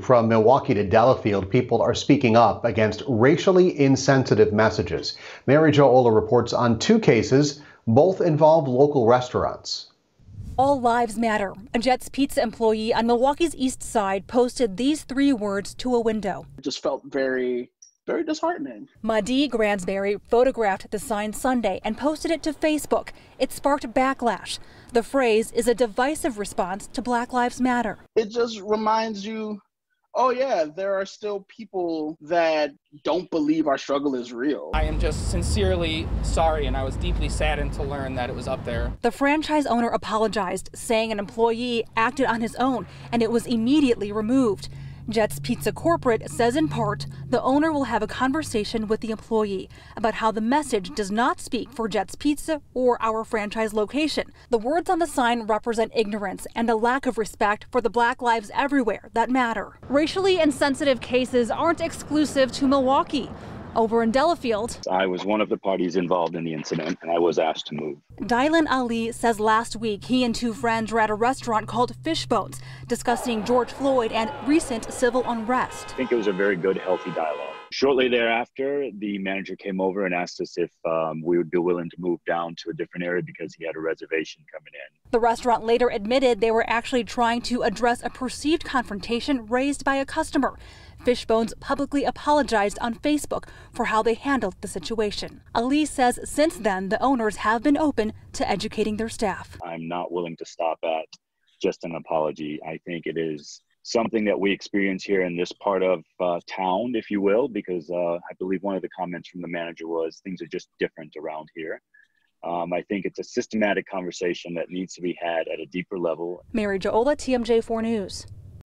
From Milwaukee to Delafield, people are speaking up against racially insensitive messages. Mary Jo Ola reports on two cases, both involve local restaurants. All lives matter. A Jet's Pizza employee on Milwaukee's east side posted these three words to a window. It just felt very very disheartening. Madi Gransberry photographed the sign Sunday and posted it to Facebook. It sparked backlash. The phrase is a divisive response to Black Lives Matter. It just reminds you oh yeah, there are still people that don't believe our struggle is real. I am just sincerely sorry, and I was deeply saddened to learn that it was up there. The franchise owner apologized, saying an employee acted on his own and it was immediately removed. Jet's Pizza Corporate says in part the owner will have a conversation with the employee about how the message does not speak for Jet's Pizza or our franchise location. The words on the sign represent ignorance and a lack of respect for the black lives everywhere that matter. Racially insensitive cases aren't exclusive to Milwaukee over in Delafield. I was one of the parties involved in the incident and I was asked to move. Dylan Ali says last week he and two friends were at a restaurant called Fishbone's discussing George Floyd and recent civil unrest. I think it was a very good, healthy dialogue. Shortly thereafter, the manager came over and asked us if um, we would be willing to move down to a different area because he had a reservation coming in. The restaurant later admitted they were actually trying to address a perceived confrontation raised by a customer. Fishbone's publicly apologized on Facebook for how they handled the situation. Ali says since then, the owners have been open to educating their staff. I'm not willing to stop at just an apology. I think it is something that we experience here in this part of uh, town, if you will, because uh, I believe one of the comments from the manager was things are just different around here. Um, I think it's a systematic conversation that needs to be had at a deeper level. Mary Jo Ola, TMJ4 News.